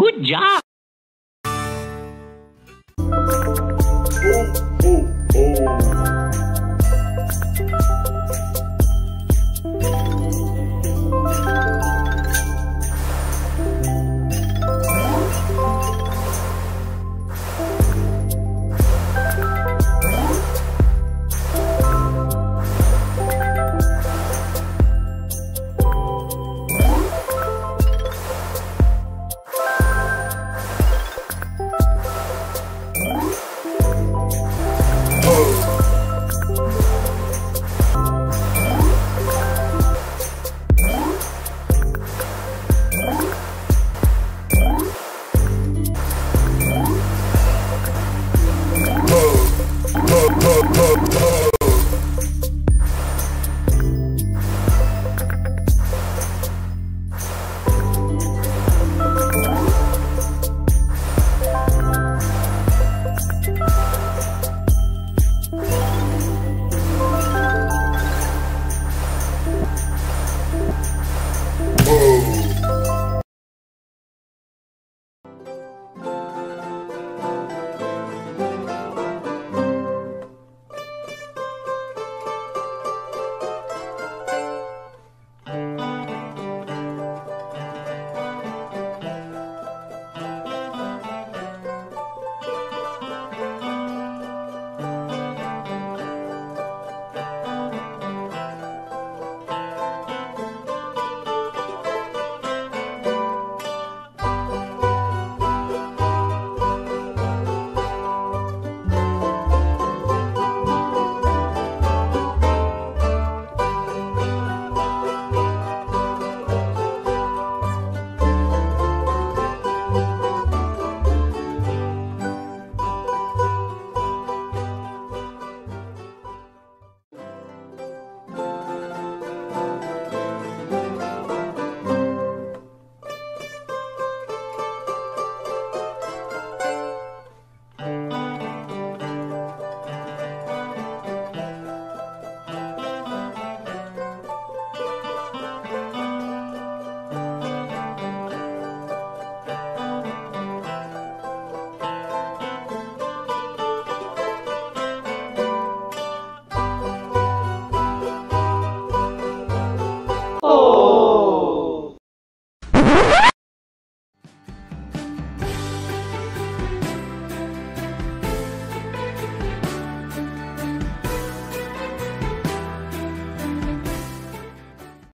Good job.